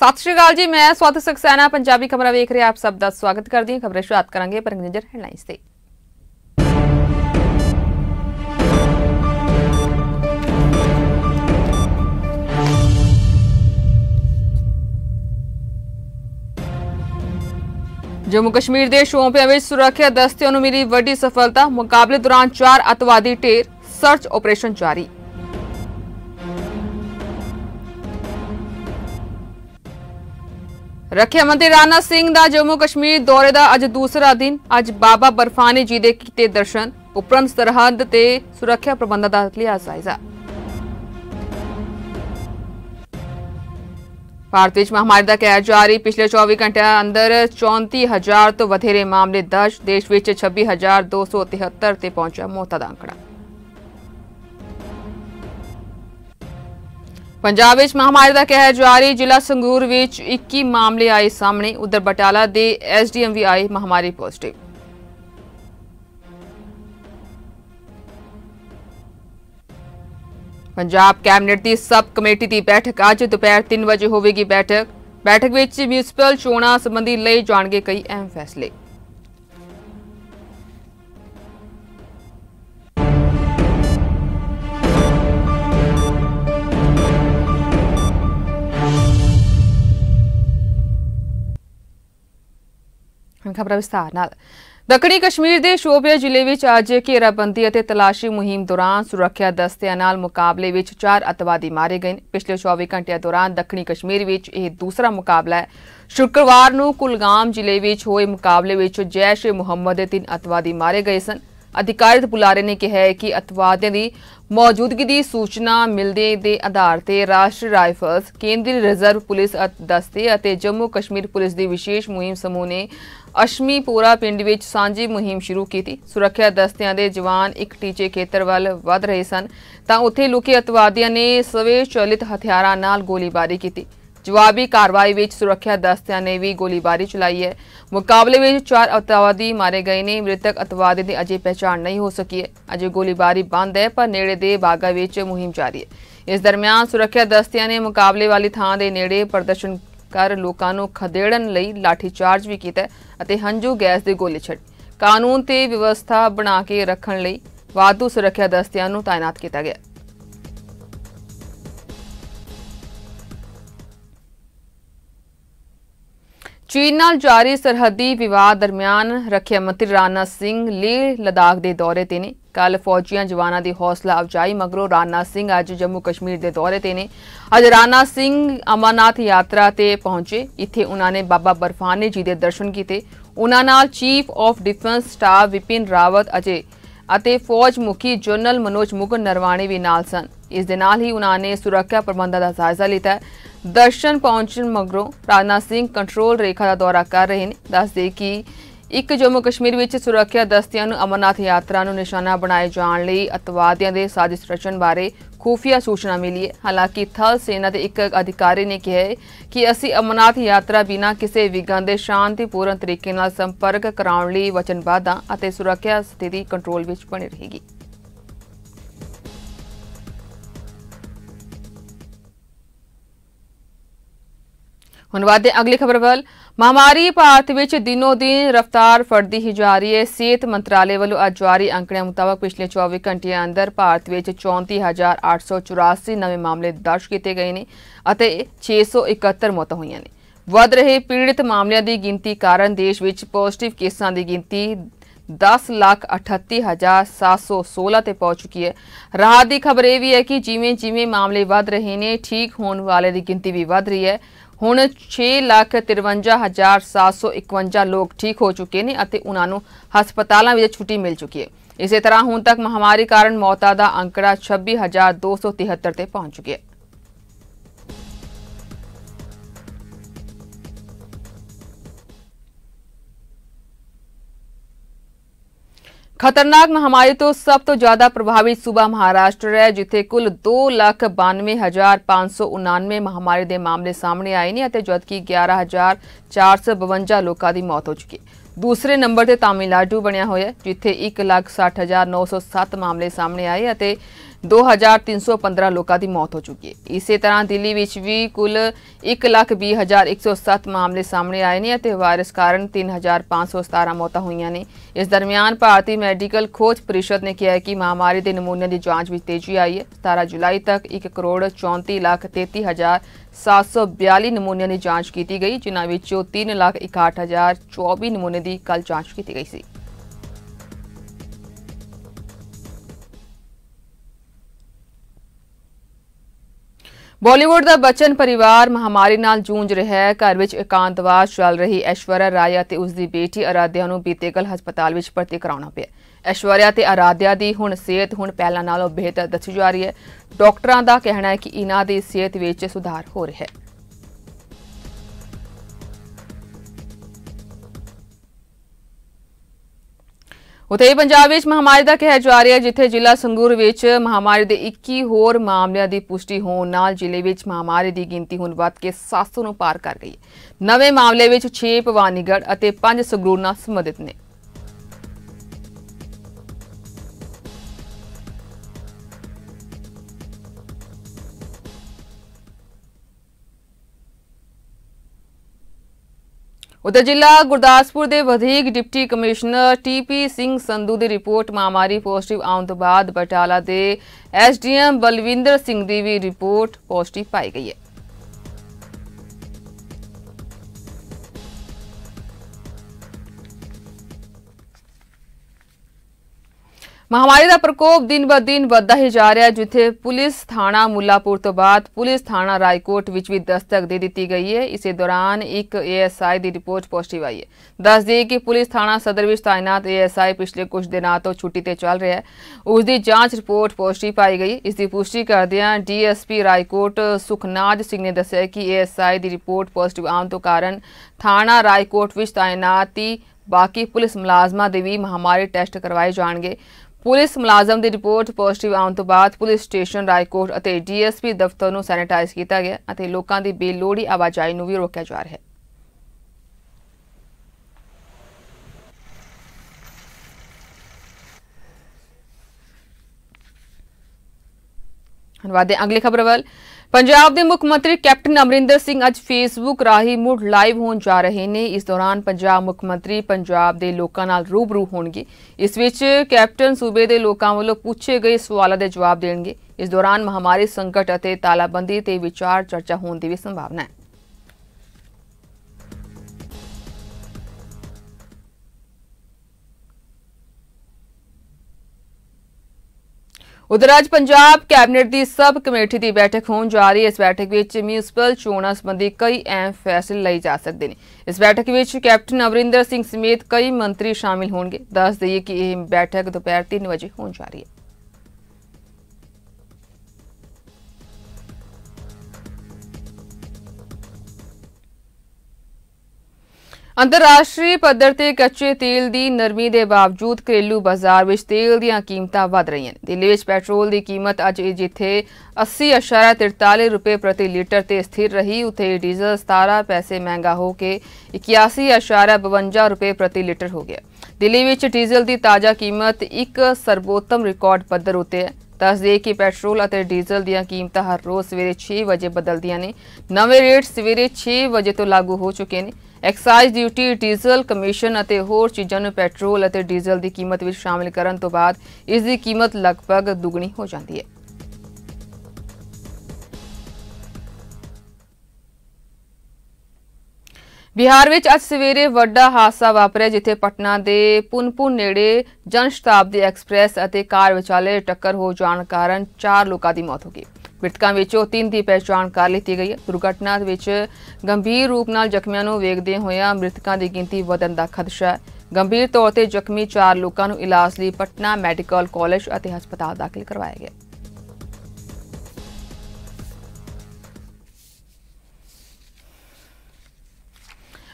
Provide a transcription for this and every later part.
ਸਤਿ ਸ਼੍ਰੀ ਅਕਾਲ ਜੀ, ਮੈਂ ਸਵਾਤ ਸਕਸੈਨਾ, ਪੰਜਾਬੀ ਖਬਰਾਂ ਵੇਖ ਰਹੇ ਆਪ ਸਭ ਦਾ ਸਵਾਗਤ ਕਰਦੀ ਹਾਂ। ਖਬਰਾਂ ਸ਼ੁਰੂਆਤ ਕਰਾਂਗੇ ਪਰ ਨਜ਼ਰ ਹੈਡਲਾਈਨਸ ਤੇ। ਜੰਮੂ ਕਸ਼ਮੀਰ ਦੇ ਸ਼ੋਪਿਆਂ ਵਿੱਚ ਸੁਰੱਖਿਆ ਦਸਤਿਆਂ ਨੂੰ ਮਿਲੀ ਵੱਡੀ ਸਫਲਤਾ। ਮੁਕਾਬਲੇ ਦੌਰਾਨ ਚਾਰ ਅਤਵਾਦੀ ਢੇਰ ਸਰਚ ਆਪਰੇਸ਼ਨ ਜਾਰੀ। ਰੱਖਿਆ ਮੰਤਰੀ ਰਾਣਾ ਸਿੰਘ ਦਾ ਜੰਮੂ ਕਸ਼ਮੀਰ ਦੌਰੇ ਦਾ ਅੱਜ ਦੂਸਰਾ ਦਿਨ। ਅੱਜ ਬਾਬਾ ਬਰਫਾਨੀ ਜੀ ਦੇ ਕੀਤੇ ਦਰਸ਼ਨ, ਉਪਰੰਤ ਸਰਹੱਦ ਤੇ ਸੁਰੱਖਿਆ ਪ੍ਰਬੰਧਾਂ ਦਾ ਲਿਆ ਜਾਇਜ਼ਾ। ਭਾਰਤ ਵਿੱਚ ਮਹਾਮਾਰੀ ਦਾ ਕਹਿਰ ਜਾਰੀ। ਪਿਛਲੇ 24 ਘੰਟਿਆਂ ਅੰਦਰ 34000 ਤੋਂ ਵਧੇਰੇ ਮਾਮਲੇ ਦਰਜ। ਦੇਸ਼ ਵਿੱਚ 26273 ਤੇ ਪਹੁੰਚਿਆ ਮੌਤਾਂ ਦਾ ਅੰਕੜਾ ਪੰਜਾਬ ਵਿੱਚ ਮਹਾਮਾਰੀ ਦਾ ਕਹਿਰ ਜਾਰੀ, ਜ਼ਿਲ੍ਹਾ ਸੰਗਰੂਰ ਵਿੱਚ 21 ਮਾਮਲੇ ਆਏ ਸਾਹਮਣੇ, ਉਧਰ ਬਟਾਲਾ ਦੇ ਐਸਡੀਐਮ ਵੀ ਆਏ, ਮਹਾਮਾਰੀ ਪੋਜ਼ਿਟਿਵ। ਪੰਜਾਬ ਕੈਬਨਿਟ ਦੀ ਸਬ ਕਮੇਟੀ ਦੀ ਬੈਠਕ ਅੱਜ ਦੁਪਹਿਰ 3 ਵਜੇ ਹੋਵੇਗੀ ਬੈਠਕ। ਬੈਠਕ ਵਿੱਚ ਮਿਊਨਿਸਪਲ ਚੋਣਾਂ ਸੰਬੰਧੀ ਲਏ ਜਾਣਗੇ ਕਈ ਅਹਿਮ ਫੈਸਲੇ। ਹੁਣ ਖਬਰਾਂ ਵਿਸਥਾਰ ਨਾਲ। ਦੱਖਣੀ ਕਸ਼ਮੀਰ ਦੇ ਸ਼ੋਪੀਆ ਜ਼ਿਲ੍ਹੇ ਵਿੱਚ ਅੱਜ ਘੇਰਾਬੰਦੀ ਅਤੇ ਤਲਾਸ਼ੀ ਮੁਹਿੰਮ ਦੌਰਾਨ ਸੁਰੱਖਿਆ ਦਸਤਿਆਂ ਨਾਲ ਮੁਕਾਬਲੇ ਵਿੱਚ ਚਾਰ ਅਤਵਾਦੀ ਮਾਰੇ ਗਏ ਪਿਛਲੇ 24 ਘੰਟਿਆਂ ਦੌਰਾਨ ਦੱਖਣੀ ਕਸ਼ਮੀਰ ਵਿੱਚ ਇਹ ਦੂਸਰਾ ਮੁਕਾਬਲਾ ਹੈ। ਸ਼ੁੱਕਰਵਾਰ ਨੂੰ ਕੁਲਗਾਮ ਜ਼ਿਲ੍ਹੇ ਵਿੱਚ ਹੋਏ ਮੁਕਾਬਲੇ ਵਿੱਚ ਜੈਸ਼ ਏ ਮੁਹੰਮਦ ਦੇ ਤਿੰਨ ਅਤਵਾਦੀ ਮਾਰੇ ਗਏ ਸਨ। ਅਧਿਕਾਰਿਤ ਬੁਲਾਰੇ ਨੇ ਕਿਹਾ ਹੈ ਕਿ ਅਤਵਾਦੀਆਂ ਦੀ ਮੌਜੂਦਗੀ ਦੀ ਸੂਚਨਾ ਮਿਲਦੇ ਦੇ ਆਧਾਰ ਤੇ ਰਾਸ਼ਟਰੀ ਰਾਈਫਲਸ, ਕੇਂਦਰੀ ਰਿਜ਼ਰਵ ਪੁਲਿਸ ਦਸਤੇ ਅਤੇ ਜੰਮੂ ਕਸ਼ਮੀਰ ਪੁਲਿਸ ਦੀ ਵਿਸ਼ੇਸ਼ ਮੁਹਿੰਮ ਸਮੂਹ ਨੇ ਅਸ਼ਮੀਪੁਰਾ ਪਿੰਡ ਵਿੱਚ ਸਾਂਝੀ ਮੁਹਿੰਮ ਸ਼ੁਰੂ ਕੀਤੀ। ਸੁਰੱਖਿਆ ਦਸਤਿਆਂ ਦੇ ਜਵਾਨ ਇੱਕ ਟੀਚੇ ਖੇਤਰ ਵੱਲ ਵਧ ਰਹੇ ਸਨ। ਤਾਂ ਉੱਥੇ ਲੁਕੇ ਅਤਵਾਦੀਆਂ ਨੇ ਸਵੇ ਚਲਿਤ ਹਥਿਆਰਾਂ ਨਾਲ ਗੋਲੀਬਾਰੀ ਕੀਤੀ। ਜਵਾਬੀ ਕਾਰਵਾਈ ਵਿੱਚ ਸੁਰੱਖਿਆ ਦਸਤਿਆਂ ਨੇ ਵੀ ਗੋਲੀਬਾਰੀ ਚਲਾਈ ਹੈ। ਮੁਕਾਬਲੇ ਵਿੱਚ ਚਾਰ ਅਤਵਾਦੀ ਮਾਰੇ ਗਏ ਨੇ। ਮ੍ਰਿਤਕ ਅਤਵਾਦੀ ਦੀ ਅਜੇ ਪਛਾਣ ਨਹੀਂ ਹੋ ਸਕੀ ਹੈ। ਅਜੇ ਗੋਲੀਬਾਰੀ ਬੰਦ ਹੈ, ਪਰ ਨੇੜੇ ਦੇ ਬਾਗਾ ਵਿੱਚ ਮੁਹਿੰਮ ਜਾਰੀ ਹੈ। ਇਸ ਦਰਮਿਆਨ ਸੁਰੱਖਿਆ ਦਸਤਿਆਂ ਨੇ ਮੁਕਾਬਲੇ ਵਾਲੀ ਥਾਂ ਦੇ ਨੇੜੇ ਪ੍ਰਦਰਸ਼ਨ ਕਰ ਲੋਕਾਂ ਨੂੰ ਖਦੇੜਨ ਲਈ ਲਾਠੀਚਾਰਜ ਵੀ ਕੀਤਾ ਅਤੇ ਹੰਝੂ ਗੈਸ ਦੀ ਗੋਲੀ ਛੱਡੀ। ਕਾਨੂੰਨ ਤੇ ਵਿਵਸਥਾ ਬਣਾ ਕੇ ਰੱਖਣ ਲਈ ਵਾਧੂ ਸੁਰੱਖਿਆ ਦਸਤਿਆਂ ਨੂੰ ਤਾਇਨਾਤ ਕੀਤਾ ਗਿਆ। ਚੀਨ ਨਾਲ ਜਾਰੀ ਸਰਹੱਦੀ ਵਿਵਾਦ ਦਰਮਿਆਨ ਰੱਖਿਆ ਮੰਤਰੀ ਰਾਜਨਾਥ ਸਿੰਘ ਲੇਹ ਲਦਾਖ ਦੇ ਦੌਰੇ ਤੇ ਨੇ। ਕੱਲ ਫੌਜੀਆਂ ਜਵਾਨਾਂ ਦੀ ਹੌਸਲਾ ਅਫਜਾਈ ਮਗਰੋਂ ਰਾਣਾ ਸਿੰਘ ਅੱਜ ਜੰਮੂ ਕਸ਼ਮੀਰ ਦੇ ਦੌਰੇ ਤੇ ਨੇ। ਅੱਜ ਰਾਣਾ ਸਿੰਘ ਅਮਰਨਾਥ ਯਾਤਰਾ ਤੇ ਪਹੁੰਚੇ। ਇੱਥੇ ਉਹਨਾਂ ਨੇ ਬਾਬਾ ਬਰਫਾਨੇ ਜੀ ਦੇ ਦਰਸ਼ਨ ਕੀਤੇ। ਉਹਨਾਂ ਨਾਲ chief of defence staff Bipin Rawat ਅਜੇ ਅਤੇ ਫੌਜ ਮੁਖੀ ਜਨਰਲ ਮਨੋਜ ਮੁਕੁੰਦ ਨਰਵਾਣੇ ਵੀ ਨਾਲ ਸਨ। ਇਸ ਦੇ ਨਾਲ ਹੀ ਉਹਨਾਂ ਨੇ ਸੁਰੱਖਿਆ ਪ੍ਰਬੰਧਾਂ ਦਾ ਜਾਇਜ਼ਾ ਲਿੱਤਾ ਦਰਸ਼ਨ ਪਹੁੰਚਣ ਮਗਰੋਂ ਰਾਜਨਾਥ ਸਿੰਘ ਕੰਟਰੋਲ ਰੇਖਾ ਦਾ ਦੌਰਾ ਕਰ ਰਹੇ ਨੇ। ਦੱਸਦੇ ਕਿ ਇੱਕ ਜੰਮੂ ਕਸ਼ਮੀਰ ਵਿੱਚ ਸੁਰੱਖਿਆ ਦਸਤਿਆਂ ਨੂੰ ਅਮਰਨਾਥ ਯਾਤਰਾ ਨੂੰ ਨਿਸ਼ਾਨਾ ਬਣਾਏ ਜਾਣ ਲਈ ਅਤਵਾਦੀਆਂ ਦੇ ਸਾਜ਼ਿਸ਼ ਰਚਣ ਬਾਰੇ ਖੂਫੀਆ ਸੂਚਨਾ ਮਿਲੀ ਹੈ। ਹਾਲਾਂਕਿ ਥਲ ਸੈਨਾ ਦੇ ਇੱਕ ਅਧਿਕਾਰੀ ਨੇ ਕਿਹਾ ਹੈ ਕਿ ਅਸੀਂ ਅਮਰਨਾਥ ਯਾਤਰਾ ਬਿਨਾਂ ਕਿਸੇ ਵਿਘਨ ਦੇ ਸ਼ਾਂਤੀਪੂਰਨ ਤਰੀਕੇ ਨਾਲ ਸੰਪਰਕ ਕਰਾਉਣ ਲਈ ਵਚਨਬੱਧ ਹਾਂ ਅਤੇ ਸੁਰੱਖਿਆ ਸਥਿਤੀ ਕੰਟਰੋਲ ਵਿੱਚ ਬਣੀ ਰਹੇਗੀ। ਹੁਣ ਵਾਦੇ ਅਗਲੀ ਖਬਰ ਵੱਲ। ਮਹਾਮਾਰੀ ਭਾਰਤ ਵਿੱਚ ਦਿਨੋ ਦਿਨ ਰਫ਼ਤਾਰ ਫੜਦੀ ਹੀ ਜਾ ਰਹੀ ਹੈ। ਸਿਹਤ ਮੰਤਰਾਲੇ ਵੱਲੋਂ ਅੱਜ ਜਾਰੀ ਅੰਕੜਿਆਂ ਮੁਤਾਬਕ ਪਿਛਲੇ 24 ਘੰਟਿਆਂ ਅੰਦਰ ਭਾਰਤ ਵਿੱਚ 34884 ਨਵੇਂ ਮਾਮਲੇ ਦਰਜ ਕੀਤੇ ਗਏ ਨੇ ਅਤੇ 671 ਮੌਤਾਂ ਹੋਈਆਂ ਨੇ। ਵੱਧ ਰਹੇ ਪੀੜਿਤ ਮਾਮਲਿਆਂ ਦੀ ਗਿਣਤੀ ਕਾਰਨ ਦੇਸ਼ ਵਿੱਚ ਪੋਜ਼ਿਟਿਵ ਕੇਸਾਂ ਦੀ ਗਿਣਤੀ 1038716 ਤੇ ਪਹੁੰਚ ਚੁੱਕੀ ਹੈ। ਰਾਹਤ ਦੀ ਖਬਰ ਇਹ ਵੀ ਹੈ ਕਿ ਜਿਵੇਂ ਜਿਵੇਂ ਮਾਮਲੇ ਵੱਧ ਰਹੇ ਨੇ, ਠੀਕ ਹੋਣ ਵਾਲੇ ਦੀ ਗਿਣਤੀ ਵੀ ਵੱਧ ਰਹੀ ਹੈ। ਹੁਣ 653751 ਲੋਕ ਠੀਕ ਹੋ ਚੁੱਕੇ ਨੇ ਅਤੇ ਉਹਨਾਂ ਨੂੰ ਹਸਪਤਾਲਾਂ ਵਿੱਚ ਛੁੱਟੀ ਮਿਲ ਚੁੱਕੀ ਹੈ। ਇਸੇ ਤਰ੍ਹਾਂ ਹੁਣ ਤੱਕ ਮਹਾਮਾਰੀ ਕਾਰਨ ਮੌਤਾਂ ਦਾ ਅੰਕੜਾ 26273 ਤੇ ਪਹੁੰਚ ਚੁੱਕਿਆ ਹੈ। ਖਤਰਨਾਕ ਮਹਾਮਾਰੀ ਤੋਂ ਸਭ ਤੋਂ ਜ਼ਿਆਦਾ ਪ੍ਰਭਾਵਿਤ ਸੂਬਾ ਮਹਾਰਾਸ਼ਟਰ ਹੈ, ਜਿੱਥੇ ਕੁੱਲ 292599 ਮਹਾਮਾਰੀ ਦੇ ਮਾਮਲੇ ਸਾਹਮਣੇ ਆਏ ਨੇ ਅਤੇ ਜਦਕਿ 11452 ਲੋਕਾਂ ਦੀ ਮੌਤ ਹੋ ਚੁੱਕੀ ਹੈ। ਦੂਸਰੇ ਨੰਬਰ ਤੇ ਤਾਮਿਲਨਾਡੂ ਬਣਿਆ ਹੋਇਆ ਹੈ, ਜਿੱਥੇ 160907 ਮਾਮਲੇ ਸਾਹਮਣੇ ਆਏ ਅਤੇ 2315 ਲੋਕਾਂ ਦੀ ਮੌਤ ਹੋ ਚੁੱਕੀ ਹੈ। ਇਸੇ ਤਰ੍ਹਾਂ ਦਿੱਲੀ ਵਿੱਚ ਵੀ ਕੁੱਲ 120107 ਮਾਮਲੇ ਸਾਹਮਣੇ ਆਏ ਨੇ ਅਤੇ ਵਾਇਰਸ ਕਾਰਨ 3517 ਮੌਤਾਂ ਹੋਈਆਂ ਨੇ। ਇਸ ਦਰਮਿਆਨ ਭਾਰਤੀ ਮੈਡੀਕਲ ਖੋਜ ਪਰਿਸ਼ਦ ਨੇ ਕਿਹਾ ਹੈ ਕਿ ਮਹਾਮਾਰੀ ਦੇ ਨਮੂਨਿਆਂ ਦੀ ਜਾਂਚ ਵਿੱਚ ਤੇਜ਼ੀ ਆਈ ਹੈ। 17 ਜੁਲਾਈ ਤੱਕ 1 ਕਰੋੜ 34 ਲੱਖ 33742 ਨਮੂਨਿਆਂ ਦੀ ਜਾਂਚ ਕੀਤੀ ਗਈ, ਜਿਨ੍ਹਾਂ ਵਿੱਚੋਂ 3 ਲੱਖ 61024 ਨਮੂਨੇ ਦੀ ਕੱਲ ਜਾਂਚ ਕੀਤੀ ਗਈ ਸੀ। ਬਾਲੀਵੁੱਡ ਦਾ ਬਚਨ ਪਰਿਵਾਰ ਮਹਾਮਾਰੀ ਨਾਲ ਜੂਝ ਰਿਹਾ ਹੈ। ਘਰ ਵਿੱਚ ਇਕਾਂਤਵਾਸ ਚੱਲ ਰਹੀ ਐਸ਼ਵਰਿਆ ਰਾਏ ਅਤੇ ਉਸ ਦੀ ਬੇਟੀ ਅਰਾਧਿਆ ਨੂੰ ਬੀਤੇ ਕੱਲ ਹਸਪਤਾਲ ਵਿੱਚ ਭਰਤੀ ਕਰਾਉਣਾ ਪਿਆ। ਐਸ਼ਵਰਿਆ ਤੇ ਅਰਾਧਿਆ ਦੀ ਹੁਣ ਸਿਹਤ ਹੁਣ ਪਹਿਲਾਂ ਨਾਲੋਂ ਬਿਹਤਰ ਦੱਸੀ ਜਾ ਰਹੀ ਹੈ। ਡਾਕਟਰਾਂ ਦਾ ਕਹਿਣਾ ਹੈ ਕਿ ਇਹਨਾਂ ਦੀ ਸਿਹਤ ਵਿੱਚ ਸੁਧਾਰ ਹੋ ਰਿਹਾ ਹੈ। ਉਤੇ ਪੰਜਾਬ ਵਿੱਚ ਮਹਾਮਾਰੀ ਦਾ ਕਹਿਰ ਜਾ ਰਿਹਾ ਜਿੱਥੇ ਜ਼ਿਲ੍ਹਾ ਸੰਗਰੂਰ ਵਿੱਚ ਮਹਾਮਾਰੀ ਦੇ 21 ਹੋਰ ਮਾਮਲਿਆਂ ਦੀ ਪੁਸ਼ਟੀ ਹੋਣ ਨਾਲ ਜ਼ਿਲ੍ਹੇ ਵਿੱਚ ਮਹਾਮਾਰੀ ਦੀ ਗਿਣਤੀ ਹੁਣ ਵੱਧ ਕੇ 700 ਨੂੰ ਪਾਰ ਕਰ ਗਈ ਹੈ। ਨਵੇਂ ਮਾਮਲੇ ਵਿੱਚ 6 ਭਵਾਨੀਗੜ੍ਹ ਅਤੇ 5 ਸੰਗਰੂਰ ਨਾਲ ਸੰਬੰਧਿਤ ਨੇ। ਉਧਰ ਜ਼ਿਲ੍ਹਾ ਗੁਰਦਾਸਪੁਰ ਦੇ ਵਧੀਕ deputy commissioner TP Singh Sandhu ਦੀ ਰਿਪੋਰਟ ਮਹਾਮਾਰੀ ਪੋਜ਼ਿਟਿਵ ਆਉਣ ਤੋਂ ਬਾਅਦ ਬਟਾਲਾ ਦੇ ਐਸਡੀਐਮ ਬਲਵਿੰਦਰ ਸਿੰਘ ਦੀ ਵੀ ਰਿਪੋਰਟ ਪੋਜ਼ਿਟਿਵ ਪਾਈ ਗਈ ਹੈ। ਮਹਾਮਾਰੀ ਦਾ ਪ੍ਰਕੋਪ ਦਿਨ ਬ ਦਿਨ ਵੱਧਦਾ ਹੀ ਜਾ ਰਿਹਾ ਹੈ ਜਿੱਥੇ ਪੁਲਿਸ ਥਾਣਾ ਮੁੱਲਾਪੁਰ ਤੋਂ ਬਾਅਦ ਪੁਲਿਸ ਥਾਣਾ ਰਾਏਕੋਟ ਵਿੱਚ ਵੀ ਦਸਤਕ ਦੇ ਦਿੱਤੀ ਗਈ ਹੈ ਇਸੇ ਦੌਰਾਨ ਇੱਕ ਏਐਸਆਈ ਦੀ ਰਿਪੋਰਟ ਪੋਜ਼ਿਟਿਵ ਆਈ ਹੈ ਦੱਸ ਦਈਏ ਕਿ ਪੁਲਿਸ ਥਾਣਾ ਸਦਰ ਵਿੱਚ ਤਾਇਨਾਤ ਏਐਸਆਈ ਪਿਛਲੇ ਕੁਝ ਦਿਨਾਂ ਤੋਂ ਛੁੱਟੀ ਤੇ ਚੱਲ ਰਿਹਾ ਹੈ ਉਸ ਦੀ ਜਾਂਚ ਰਿਪੋਰਟ ਪੋਜ਼ਿਟਿਵ ਪਾਈ ਗਈ ਇਸ ਦੀ ਪੁਸ਼ਟੀ ਕਰਦਿਆਂ ਡੀਐਸਪੀ ਰਾਏਕੋਟ ਸੁਖਨਾਜ ਸਿੰਘ ਨੇ ਦੱਸਿਆ ਕਿ ਏਐਸਆਈ ਦੀ ਰਿਪੋਰਟ ਪੋਜ਼ਿਟਿਵ ਆਉਣ ਤੋਂ ਕਾਰਨ ਥਾਣਾ ਰਾਏਕੋਟ ਵਿੱਚ ਤਾਇਨਾਤੀ ਬਾਕੀ ਪੁਲਿਸ ਮੁਲਾਜ਼ਮਾਂ ਦੇ ਵੀ ਮਹਾਮਾਰੀ ਟੈਸਟ ਕਰਵਾਏ ਜਾਣਗੇ ਪੁਲਿਸ ਮੁਲਾਜ਼ਮ ਦੀ ਰਿਪੋਰਟ ਪੋਜ਼ਿਟਿਵ ਆਉਣ ਤੋਂ ਬਾਅਦ ਪੁਲਿਸ ਸਟੇਸ਼ਨ ਰਾਏਕੋਟ ਅਤੇ ਡੀਐਸਪੀ ਦਫ਼ਤਰ ਨੂੰ ਸੈਨੀਟਾਈਜ਼ ਕੀਤਾ ਗਿਆ ਅਤੇ ਲੋਕਾਂ ਦੀ ਬੇਲੋੜੀ ਆਵਾਜਾਈ ਨੂੰ ਵੀ ਰੋਕਿਆ ਜਾ ਰਿਹਾ ਹੈ। ਹਨਵਾਦੇ ਅਗਲੀ ਖਬਰ ਵੱਲ। ਪੰਜਾਬ ਦੇ ਮੁੱਖ ਮੰਤਰੀ ਕੈਪਟਨ ਅਮਰਿੰਦਰ ਸਿੰਘ ਅੱਜ ਫੇਸਬੁੱਕ ਰਾਹੀਂ ਮੁੜ ਲਾਈਵ ਹੋਣ ਜਾ ਰਹੇ ਨੇ। ਇਸ ਦੌਰਾਨ ਪੰਜਾਬ ਮੁੱਖ ਮੰਤਰੀ ਪੰਜਾਬ ਦੇ ਲੋਕਾਂ ਨਾਲ ਰੂਬਰੂ ਹੋਣਗੇ। ਇਸ ਵਿੱਚ ਕੈਪਟਨ ਸੂਬੇ ਦੇ ਲੋਕਾਂ ਵੱਲੋਂ ਪੁੱਛੇ ਗਏ ਸਵਾਲਾਂ ਦੇ ਜਵਾਬ ਦੇਣਗੇ। ਇਸ ਦੌਰਾਨ ਮਹਾਮਾਰੀ ਸੰਕਟ ਅਤੇ ਤਾਲਾਬੰਦੀ ਤੇ ਵਿਚਾਰ ਚਰਚਾ ਹੋਣ ਦੀ ਵੀ ਸੰਭਾਵਨਾ ਹੈ। ਉਧਰ ਅੱਜ ਪੰਜਾਬ ਕੈਬਨਿਟ ਦੀ ਸਬ ਕਮੇਟੀ ਦੀ ਬੈਠਕ ਹੋਣ ਜਾ ਰਹੀ ਹੈ। ਇਸ ਬੈਠਕ ਵਿੱਚ ਮਿਊਨਿਸਪਲ ਚੋਣਾਂ ਸੰਬੰਧੀ ਕਈ ਅਹਿਮ ਫੈਸਲੇ ਲਏ ਜਾ ਸਕਦੇ ਨੇ। ਇਸ ਬੈਠਕ ਵਿੱਚ ਕੈਪਟਨ ਅਮਰਿੰਦਰ ਸਿੰਘ ਸਮੇਤ ਕਈ ਮੰਤਰੀ ਸ਼ਾਮਿਲ ਹੋਣਗੇ। ਦੱਸ ਦਈਏ ਕਿ ਇਹ ਬੈਠਕ ਦੁਪਹਿਰ 3 ਵਜੇ ਹੋਣ ਜਾ ਰਹੀ ਹੈ। ਅੰਤਰਰਾਸ਼ਟਰੀ ਪੱਧਰ ਤੇ ਕੱਚੇ ਤੇਲ ਦੀ ਨਰਮੀ ਦੇ ਬਾਵਜੂਦ ਘਰੇਲੂ ਬਾਜ਼ਾਰ ਵਿੱਚ ਤੇਲ ਦੀਆਂ ਕੀਮਤਾਂ ਵਧ ਰਹੀਆਂ ਨੇ। ਦਿੱਲੀ ਵਿੱਚ ਪੈਟਰੋਲ ਦੀ ਕੀਮਤ ਅੱਜ ਜਿੱਥੇ 80.43 ਰੁਪਏ ਪ੍ਰਤੀ ਲੀਟਰ ਤੇ ਸਥਿਰ ਰਹੀ, ਉਥੇ ਡੀਜ਼ਲ 17 ਪੈਸੇ ਮਹਿੰਗਾ ਹੋ ਕੇ 81.52 ਰੁਪਏ ਪ੍ਰਤੀ ਲੀਟਰ ਹੋ ਗਿਆ। ਦਿੱਲੀ ਵਿੱਚ ਡੀਜ਼ਲ ਦੀ ਤਾਜ਼ਾ ਕੀਮਤ ਇੱਕ ਸਰਬੋਤਮ ਰਿਕਾਰਡ ਪੱਧਰ ਉਤੇ ਹੈ। ਦੱਸਦੇ ਕਿ ਪੈਟਰੋਲ ਅਤੇ ਡੀਜ਼ਲ ਦੀਆਂ ਕੀਮਤਾਂ ਹਰ ਰੋਜ਼ ਸਵੇਰੇ 6 ਵਜੇ ਬਦਲਦੀਆਂ ਨੇ। ਨਵੇਂ ਰੇਟ ਸਵੇਰੇ 6 ਵਜੇ ਤੋਂ ਲਾਗੂ ਹੋ ਚੁੱਕੇ ਨੇ। ਐਕਸਾਈਜ਼ ਡਿਊਟੀ ਡੀਜ਼ਲ ਕਮਿਸ਼ਨ ਅਤੇ ਹੋਰ ਚੀਜ਼ਾਂ ਨੂੰ ਪੈਟਰੋਲ ਅਤੇ ਡੀਜ਼ਲ ਦੀ ਕੀਮਤ ਵਿੱਚ ਸ਼ਾਮਿਲ ਕਰਨ ਤੋਂ ਬਾਅਦ ਇਸ ਦੀ ਕੀਮਤ ਲਗਭਗ ਦੁੱਗਣੀ ਹੋ ਜਾਂਦੀ ਹੈ। ਬਿਹਾਰ ਵਿੱਚ ਅੱਜ ਸਵੇਰੇ ਵੱਡਾ ਹਾਦਸਾ ਵਾਪਰਿਆ ਜਿੱਥੇ ਪਟਨਾ ਦੇ ਪੁਨਪੁਨ ਨੇੜੇ ਜਨ ਸ਼ਤਾਬਦੀ ਐਕਸਪ੍ਰੈਸ ਅਤੇ ਕਾਰ ਵਿਚਾਲੇ ਟੱਕਰ ਹੋ ਜਾਣ ਕਾਰਨ 4 ਲੋਕਾਂ ਦੀ ਮੌਤ ਹੋ ਗਈ। ਮ੍ਰਿਤਕਾਂ ਵਿੱਚੋਂ ਤਿੰਨ ਦੀ ਪਛਾਣ ਕਰ ਲਈ ਗਈ ਹੈ। ਦੁਰਘਟਨਾ ਵਿੱਚ ਗੰਭੀਰ ਰੂਪ ਨਾਲ ਜ਼ਖਮੀਆਂ ਨੂੰ ਵੇਖਦੇ ਹੋਇਆ ਮ੍ਰਿਤਕਾਂ ਦੀ ਗਿਣਤੀ ਵਧਣ ਦਾ ਖਦਸ਼ਾ ਹੈ। ਗੰਭੀਰ ਤੌਰ ਤੇ ਜ਼ਖਮੀ ਚਾਰ ਲੋਕਾਂ ਨੂੰ ਇਲਾਜ ਲਈ ਪਟਨਾ ਮੈਡੀਕਲ ਕਾਲਜ ਅਤੇ ਹਸਪਤਾਲ ਦਾਖਲ ਕਰਵਾਇਆ ਗਿਆ।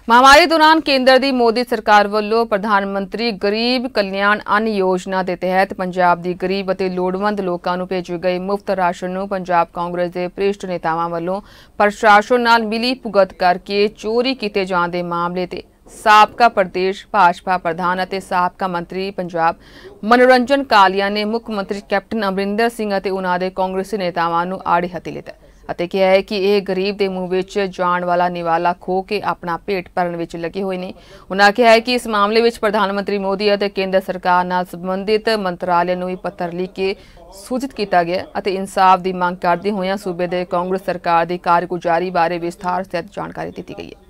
ਮਹਾਮਾਰੀ ਦੌਰਾਨ ਕੇਂਦਰ ਦੀ ਮੋਦੀ ਸਰਕਾਰ ਵੱਲੋਂ ਪ੍ਰਧਾਨ ਮੰਤਰੀ ਗਰੀਬ ਕਲਿਆਣ ਅੰਨ ਯੋਜਨਾ ਦੇ ਤਹਿਤ ਪੰਜਾਬ ਦੀ ਗਰੀਬ ਅਤੇ ਲੋੜਵੰਦ ਲੋਕਾਂ ਨੂੰ ਭੇਜੇ ਗਏ ਮੁਫਤ ਰਾਸ਼ਨ ਨੂੰ ਪੰਜਾਬ ਕਾਂਗਰਸ ਦੇ ਪ੍ਰਿਸ਼ਟ ਨੇਤਾਵਾਂ ਵੱਲੋਂ ਪ੍ਰਸ਼ਾਸਨ ਨਾਲ ਮਿਲੀ ਭੁਗਤ ਕਰਕੇ ਚੋਰੀ ਕੀਤੇ ਜਾਣ ਦੇ ਮਾਮਲੇ ਤੇ ਸਾਬਕਾ ਪ੍ਰਦੇਸ਼ ਭਾਜਪਾ ਪ੍ਰਧਾਨ ਅਤੇ ਸਾਬਕਾ ਮੰਤਰੀ ਪੰਜਾਬ ਮਨੋਰੰਜਨ ਕਾਲੀਆ ਨੇ ਮੁੱਖ ਮੰਤਰੀ ਕੈਪਟਨ ਅਮਰਿੰਦਰ ਸਿੰਘ ਅਤੇ ਉਹਨਾਂ ਦੇ ਕਾਂਗਰਸੀ ਨੇਤਾਵਾਂ ਨੂੰ ਆੜੇ ਹੱਥੀ ਲਿਆ ਅਤੇ ਕਿਹਾ ਹੈ ਕਿ ਇਹ ਗਰੀਬ ਦੇ ਮੂੰਹ ਵਿੱਚ ਜਾਣ ਵਾਲਾ ਨਿਵਾਲਾ ਖੋ ਕੇ ਆਪਣਾ ਪੇਟ ਭਰਨ ਵਿੱਚ ਲੱਗੇ ਹੋਏ ਨੇ। ਉਹਨਾਂ ਕਿਹਾ ਹੈ ਕਿ ਇਸ ਮਾਮਲੇ ਵਿੱਚ ਪ੍ਰਧਾਨ ਮੰਤਰੀ ਮੋਦੀ ਅਤੇ ਕੇਂਦਰ ਸਰਕਾਰ ਨਾਲ ਸੰਬੰਧਿਤ ਮੰਤਰਾਲੇ ਨੂੰ ਵੀ ਪੱਤਰ ਲਿਖ ਕੇ ਸੂਚਿਤ ਕੀਤਾ ਗਿਆ ਅਤੇ ਇਨਸਾਫ ਦੀ ਮੰਗ ਕਰਦੇ ਹੋਇਆਂ ਸੂਬੇ ਦੇ ਕਾਂਗਰਸ ਸਰਕਾਰ ਦੀ ਕਾਰਗੁਜ਼ਾਰੀ ਬਾਰੇ ਵਿਸਥਾਰ ਸਹਿਤ ਜਾਣਕਾਰੀ ਦਿੱਤੀ ਗਈ ਹੈ।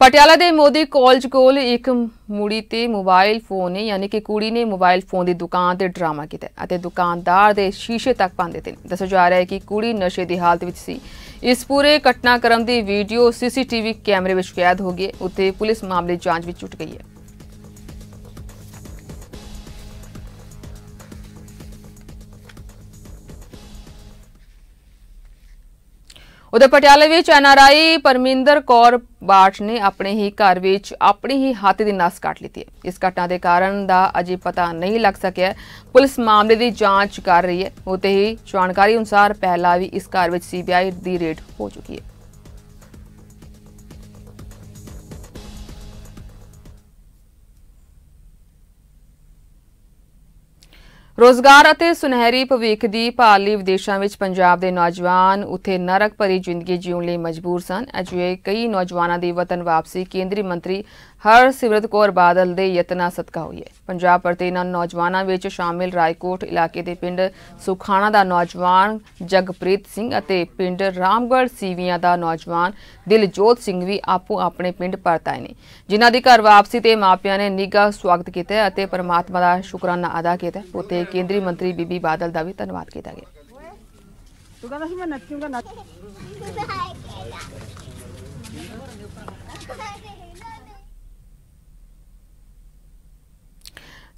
ਪਟਿਆਲਾ ਦੇ ਮੋਦੀ ਕਾਲਜ ਕੋਲ ਇੱਕ ਮੁੜੀ ਤੇ ਮੋਬਾਈਲ ਫੋਨ ਨੇ, ਯਾਨੀ ਕਿ ਕੁੜੀ ਨੇ ਮੋਬਾਈਲ ਫੋਨ ਦੀ ਦੁਕਾਨ ਤੇ ਡਰਾਮਾ ਕੀਤਾ ਅਤੇ ਦੁਕਾਨਦਾਰ ਦੇ ਸ਼ੀਸ਼ੇ ਤੱਕ ਭੰਨ ਦਿੱਤੇ ਨੇ। ਦੱਸਿਆ ਜਾ ਰਿਹਾ ਹੈ ਕਿ ਕੁੜੀ ਨਸ਼ੇ ਦੀ ਹਾਲਤ ਵਿੱਚ ਸੀ। ਇਸ ਪੂਰੇ ਘਟਨਾਕ੍ਰਮ ਦੀ ਵੀਡੀਓ ਸੀਸੀਟੀਵੀ ਕੈਮਰੇ ਵਿੱਚ ਕੈਦ ਹੋ ਗਈ ਉੱਤੇ ਪੁਲਿਸ ਮਾਮਲੇ ਜਾਂਚ ਵਿੱਚ ਜੁਟ ਗਈ ਹੈ। ਉਧਰ ਪਟਿਆਲੇ ਵਿੱਚ ਐਨਆਰਆਈ ਪਰਮਿੰਦਰ ਕੌਰ ਬਾਠ ਨੇ ਆਪਣੇ ਹੀ ਘਰ ਵਿੱਚ ਆਪਣੀ ਹੀ ਹਾਥੀ ਦੀ ਨਸ ਕੱਟ ਲਈ ਹੈ। ਇਸ ਘਟਨਾ ਦੇ ਕਾਰਨ ਦਾ ਅਜੇ ਪਤਾ ਨਹੀਂ ਲੱਗ ਸਕਿਆ। ਪੁਲਿਸ ਮਾਮਲੇ ਦੀ ਜਾਂਚ ਕਰ ਰਹੀ ਹੈ। ਉਤੇ ਹੀ ਜਾਣਕਾਰੀ ਅਨੁਸਾਰ ਪਹਿਲਾਂ ਵੀ ਇਸ ਘਰ ਵਿੱਚ ਸੀਬੀਆਈ ਦੀ ਰੇਡ ਹੋ ਚੁੱਕੀ ਹੈ। ਰੋਜ਼ਗਾਰ ਅਤੇ ਸੁਨਹਿਰੀ ਭਵਿੱਖ ਦੀ ਭਾਲ ਲਈ ਵਿਦੇਸ਼ਾਂ ਵਿੱਚ ਪੰਜਾਬ ਦੇ ਨੌਜਵਾਨ ਉਥੇ ਨਰਕ ਭਰੀ ਜ਼ਿੰਦਗੀ ਜਿਉਣ ਲਈ ਮਜਬੂਰ ਸਨ। ਅਜਿਹੇ ਕਈ ਨੌਜਵਾਨਾਂ ਦੀ ਵਤਨ ਵਾਪਸੀ ਕੇਂਦਰੀ ਮੰਤਰੀ ਹਰਸਿਮਰਤ ਕੌਰ ਬਾਦਲ ਦੇ ਯਤਨਾਂ ਸਦਕਾ ਹੋਈ ਹੈ। ਪੰਜਾਬ ਪ੍ਰਤੀ ਇਹਨਾਂ ਨੌਜਵਾਨਾਂ ਵਿੱਚ ਸ਼ਾਮਿਲ ਰਾਏਕੋਟ ਇਲਾਕੇ ਦੇ ਪਿੰਡ ਸੁਖਾਣਾ ਦਾ ਨੌਜਵਾਨ ਜਗਪ੍ਰੀਤ ਸਿੰਘ ਅਤੇ ਪਿੰਡ ਰਾਮਗੜ੍ਹ ਸੀਵੀਆਂ ਦਾ ਨੌਜਵਾਨ ਦਿਲਜੋਤ ਸਿੰਘ ਵੀ ਆਪੋ ਆਪਣੇ ਪਿੰਡ ਪਰਤ ਆਏ ਨੇ। ਜਿਨ੍ਹਾਂ ਦੀ ਘਰ ਵਾਪਸੀ ਤੇ ਮਾਪਿਆਂ ਨੇ ਨਿੱਘਾ ਸਵਾਗਤ ਕੀਤਾ ਅਤੇ ਪਰਮਾਤਮਾ ਦਾ ਸ਼ੁਕਰਾਨਾ ਅਦਾ ਕੀਤਾ ਉਤੇ ਕੇਂਦਰੀ ਮੰਤਰੀ ਬੀਬੀ ਬਾਦਲ ਦਾ ਵੀ ਧੰਨਵਾਦ ਕੀਤਾ ਗਿਆ। ਤੂੰ ਕਹਿੰਦਾ ਸੀ ਮੈਂ ਨੱਚੂਗਾ ਨੱਚ।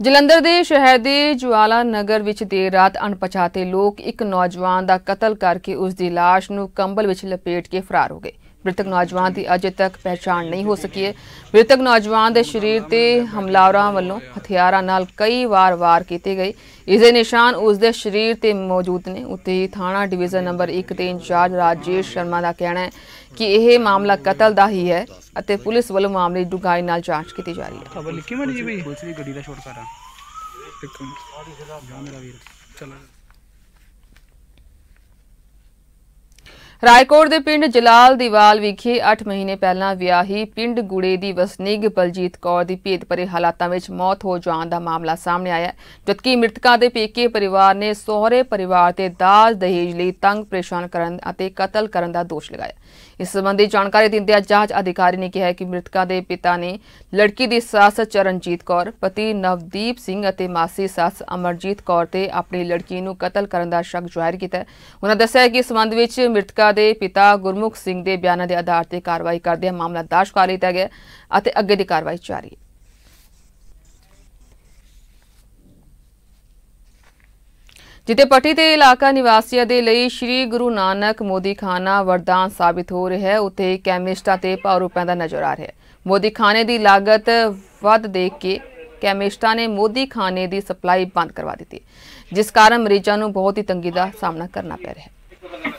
ਜਲੰਧਰ ਦੇ ਸ਼ਹਿਰ ਦੇ ਜਵਾਲਾ ਨਗਰ ਵਿੱਚ ਦੇਰ ਰਾਤ ਅਣਪਛਾਤੇ ਲੋਕ ਇੱਕ ਨੌਜਵਾਨ ਦਾ ਕਤਲ ਕਰਕੇ ਉਸ ਦੀ ਲਾਸ਼ ਨੂੰ ਕੰਬਲ ਵਿੱਚ ਲਪੇਟ ਕੇ ਫਰਾਰ ਹੋ ਗਏ। ਮ੍ਰਿਤਕ ਨੌਜਵਾਨ ਦੀ ਅਜੇ ਤੱਕ ਪਹਿਚਾਣ ਨਹੀਂ ਹੋ ਸਕੀ ਹੈ। ਮ੍ਰਿਤਕ ਨੌਜਵਾਨ ਦੇ ਸਰੀਰ ਤੇ ਹਮਲਾਵਰਾਂ ਵੱਲੋਂ ਹਥਿਆਰਾਂ ਨਾਲ ਕਈ ਵਾਰ ਵਾਰ ਕੀਤੇ ਗਏ। ਇਸ ਦੇ ਨਿਸ਼ਾਨ ਉਸ ਦੇ ਸਰੀਰ ਤੇ ਮੌਜੂਦ ਨੇ। ਉੱਤੇ ਹੀ ਥਾਣਾ ਡਿਵੀਜ਼ਨ ਨੰਬਰ 1 ਦੇ ਇੰਚਾਰਜ ਰਾਜੇਸ਼ ਸ਼ਰਮਾ ਦਾ ਕਹਿਣਾ ਹੈ ਕਿ ਇਹ ਮਾਮਲਾ ਕਤਲ ਦਾ ਹੀ ਹੈ ਅਤੇ ਪੁਲਿਸ ਵੱਲੋਂ ਮਾਮਲੇ ਦੀ ਡੂੰਘਾਈ ਨਾਲ ਜਾਂਚ ਕੀਤੀ ਜਾ ਰਹੀ ਹੈ। ਖਬਰ ਲਿਖੀ ਮੜੀ ਜੀ ਬਈ ਪੁਲਿਸ ਵੀ ਗੱਡੀ ਦਾ ਸ਼ੋਟ ਕਰਾਂ ਇੱਕ ਜਾ ਮੇਰਾ ਵੀਰ। ਚਲੋ। ਰਾਏਕੋਟ ਦੇ ਪਿੰਡ ਜਲਾਲ ਦੀਵਾਲ ਵਿਖੇ 8 ਮਹੀਨੇ ਪਹਿਲਾਂ ਵਿਆਹੀ ਪਿੰਡ ਗੁੜੇ ਦੀ ਵਸਨੀਕ ਬਲਜੀਤ ਕੌਰ ਦੀ ਭੇਦ ਹਾਲਾਤਾਂ ਵਿੱਚ ਮੌਤ ਹੋ ਜਾਣ ਦਾ ਮਾਮਲਾ ਸਾਹਮਣੇ ਆਇਆ ਜਦਕਿ ਮ੍ਰਿਤਕਾਂ ਦੇ ਪੇਕੇ ਪਰਿਵਾਰ ਨੇ ਸਹੁਰੇ ਪਰਿਵਾਰ ਤੇ ਦਾਜ ਦਹੇਜ ਲਈ ਤੰਗ ਪਰੇਸ਼ਾਨ ਕਰਨ ਅਤੇ ਕਤਲ ਕਰਨ ਦਾ ਦੋਸ਼ ਲਗਾਇਆ। ਇਸ ਸੰਬੰਧੀ ਜਾਣਕਾਰੀ ਦਿੰਦਿਆਂ ਜਾਂਚ ਅਧਿਕਾਰੀ ਨੇ ਕਿਹਾ ਕਿ ਮ੍ਰਿਤਕਾ ਦੇ ਪਿਤਾ ਨੇ ਲੜਕੀ ਦੀ ਸੱਸ ਚਰਨਜੀਤ ਕੌਰ, ਪਤੀ ਨਵਦੀਪ ਸਿੰਘ ਅਤੇ ਮਾਸੀ ਸੱਸ ਅਮਰਜੀਤ ਕੌਰ ਤੇ ਆਪਣੀ ਲੜਕੀ ਨੂੰ ਕਤਲ ਕਰਨ ਦਾ ਸ਼ੱਕ ਜ਼ਾਹਿਰ ਕੀਤਾ। ਉਹਨਾਂ ਦੱਸਿਆ ਕਿ ਇਸ ਸੰਬੰਧ ਵਿੱਚ ਮ੍ਰਿਤਕਾ ਦੇ ਪਿਤਾ ਗੁਰਮੁਖ ਸਿੰਘ ਦੇ ਬਿਆਨਾਂ ਦੇ ਆਧਾਰ ਤੇ ਕਾਰਵਾਈ ਕਰਦੇ ਮਾਮਲਾ ਦਰਜ ਕਰ ਲਿਆ ਗਿਆ ਅਤੇ ਅੱਗੇ ਦੀ ਕਾਰਵਾਈ ਜਾਰੀ। ਹੈ ਜਿੱਤੇ ਪੱਟੀ ਤੇ ਇਲਾਕਾ ਨਿਵਾਸੀਆਂ ਦੇ ਲਈ ਸ੍ਰੀ ਗੁਰੂ ਨਾਨਕ ਮੋਦੀ ਖਾਨਾ ਵਰਦਾਨ ਸਾਬਿਤ ਹੋ ਰਿਹਾ ਹੈ, ਉੱਥੇ ਕੈਮਿਸਟਾਂ ਤੇ ਭਾਅ ਰੁਪਏ ਦਾ ਨਜ਼ਰ ਆ ਰਿਹਾ ਹੈ। ਮੋਦੀ ਖਾਨੇ ਦੀ ਲਾਗਤ ਵੱਧ ਦੇਖ ਕੇ ਕੈਮਿਸਟਾਂ ਨੇ ਮੋਦੀ ਖਾਨੇ ਦੀ ਸਪਲਾਈ ਬੰਦ ਕਰਵਾ ਦਿੱਤੀ। ਜਿਸ ਕਾਰਨ ਮਰੀਜ਼ਾਂ ਨੂੰ ਬਹੁਤ ਹੀ ਤੰਗੀ ਦਾ ਸਾਹਮਣਾ ਕਰਨਾ ਪੈ ਰਿਹਾ ਹੈ।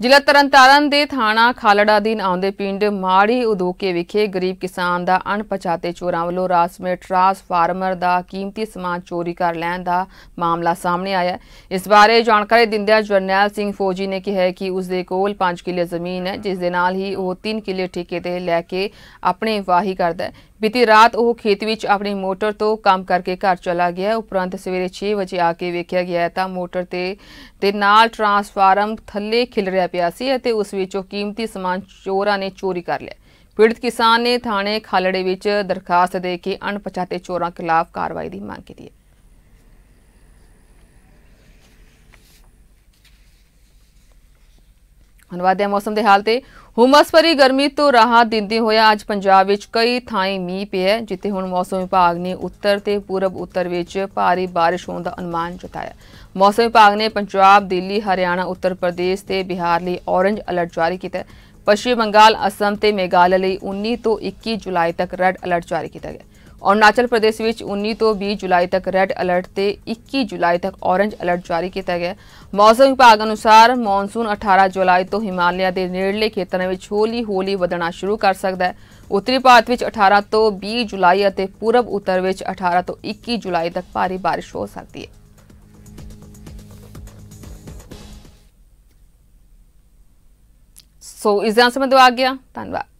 ਜ਼ਿਲ੍ਹਾ ਤਰਨਤਾਰਨ ਦੇ ਥਾਣਾ ਖਾਲੜਾ ਅਧੀਨ ਆਉਂਦੇ ਪਿੰਡ ਮਾੜੀ ਉਦੋਕੇ ਵਿਖੇ ਗਰੀਬ ਕਿਸਾਨ ਦਾ ਅਣਪਛਾਤੇ ਚੋਰਾਂ ਵੱਲੋਂ ਰਾਸਮੇ ਟਰਾਂਸਫਾਰਮਰ ਦਾ ਕੀਮਤੀ ਸਮਾਨ ਚੋਰੀ ਕਰ ਲੈਣ ਦਾ ਮਾਮਲਾ ਸਾਹਮਣੇ ਆਇਆ ਇਸ ਬਾਰੇ ਜਾਣਕਾਰੀ ਦਿੰਦਿਆਂ ਜਰਨੈਲ ਸਿੰਘ ਫੌਜੀ ਨੇ ਕਿਹਾ ਕਿ ਉਸ ਦੇ ਕੋਲ 5 ਕਿੱਲੇ ਜ਼ਮੀਨ ਹੈ ਜਿਸ ਦੇ ਨਾਲ ਹੀ ਉਹ 3 ਕਿੱਲੇ ਠੇਕੇ ਤੇ ਲੈ ਕੇ ਆਪਣੇ ਵਾਹੀ ਕਰਦਾ ਹੈ। ਬੀਤੀ ਰਾਤ ਉਹ ਖੇਤ ਵਿੱਚ ਆਪਣੀ ਮੋਟਰ ਤੋਂ ਕੰਮ ਕਰਕੇ ਘਰ ਚਲਾ ਗਿਆ ਉਪਰੰਤ ਸਵੇਰੇ 6 ਵਜੇ ਆ ਕੇ ਵੇਖਿਆ ਗਿਆ ਤਾਂ ਮੋਟਰ ਤੇ ਤੇ ਨਾਲ ਟਰਾਂਸਫਾਰਮ ਥੱਲੇ ਖਿਲ ਰਿਹਾ ਪਿਆ ਸੀ ਅਤੇ ਉਸ ਵਿੱਚੋਂ ਕੀਮਤੀ ਸਮਾਨ ਚੋਰਾਂ ਨੇ ਚੋਰੀ ਕਰ ਲਿਆ। ਪੀੜਤ ਕਿਸਾਨ ਨੇ ਥਾਣੇ ਖਾਲੜੇ ਵਿੱਚ ਦਰਖਾਸਤ ਦੇ ਕੇ ਅਣਪਛਾਤੇ ਚੋਰਾਂ ਖਿਲਾਫ ਕਾਰਵਾਈ ਦੀ ਮੰਗ ਕੀਤੀ ਹੈ। ਧੰਨਵਾਦ ਵਾਦਿਆ ਮੌਸਮ ਦੇ ਹਾਲ ਤੇ। ਹੁਮਸ ਭਰੀ ਗਰਮੀ ਤੋਂ ਰਾਹਤ ਦਿੰਦੇ ਹੋਇਆ ਅੱਜ ਪੰਜਾਬ ਵਿੱਚ ਕਈ ਥਾਈਂ ਮੀਂਹ ਪਿਆ ਜਿੱਥੇ ਹੁਣ ਮੌਸਮ ਵਿਭਾਗ ਨੇ ਉੱਤਰ ਤੇ ਪੂਰਬ ਉੱਤਰ ਵਿੱਚ ਭਾਰੀ ਬਾਰਿਸ਼ ਹੋਣ ਦਾ ਅਨੁਮਾਨ ਜਤਾਇਆ। ਮੌਸਮ ਵਿਭਾਗ ਨੇ ਪੰਜਾਬ, ਦਿੱਲੀ, ਹਰਿਆਣਾ, ਉੱਤਰ ਪ੍ਰਦੇਸ਼ ਤੇ ਬਿਹਾਰ ਲਈ ਔਰੰਜ ਅਲਰਟ ਜਾਰੀ ਕੀਤਾ ਪੱਛਮੀ ਬੰਗਾਲ, ਅਸਮ ਤੇ ਮੇਘਾਲਿਆ ਲਈ 19 ਤੋਂ 21 ਜੁਲਾਈ ਤੱਕ ਰੈੱਡ ਅਲਰਟ ਜਾਰੀ ਕੀਤਾ ਗਿਆ ਅਰੁਣਾਚਲ ਪ੍ਰਦੇਸ਼ ਵਿੱਚ 19 ਤੋਂ 20 ਜੁਲਾਈ ਤੱਕ ਰੈੱਡ ਅਲਰਟ ਤੇ 21 ਜੁਲਾਈ ਤੱਕ ਔਰੰਜ ਅਲਰਟ ਜਾਰੀ ਕੀਤਾ ਗਿਆ। ਮੌਸਮ ਵਿਭਾਗ ਅਨੁਸਾਰ ਮੌਨਸੂਨ 18 ਜੁਲਾਈ ਤੋਂ ਹਿਮਾਲਿਆ ਦੇ ਨੇੜਲੇ ਖੇਤਰਾਂ ਵਿੱਚ ਹੌਲੀ-ਹੌਲੀ ਵਧਣਾ ਸ਼ੁਰੂ ਕਰ ਸਕਦਾ ਹੈ। ਉੱਤਰੀ ਭਾਰਤ ਵਿੱਚ 18 ਤੋਂ 20 ਜੁਲਾਈ ਅਤੇ ਪੂਰਬ ਉੱਤਰ ਵਿੱਚ 18 ਤੋਂ 21 ਜੁਲਾਈ ਤੱਕ ਭਾਰੀ ਬਾਰਿਸ਼ ਹੋ ਸਕਦੀ ਹੈ। ਸੋ, ਇਸ ਦਾ ਸਮੇਂ ਆ ਗਿਆ। ਧੰਨਵਾਦ।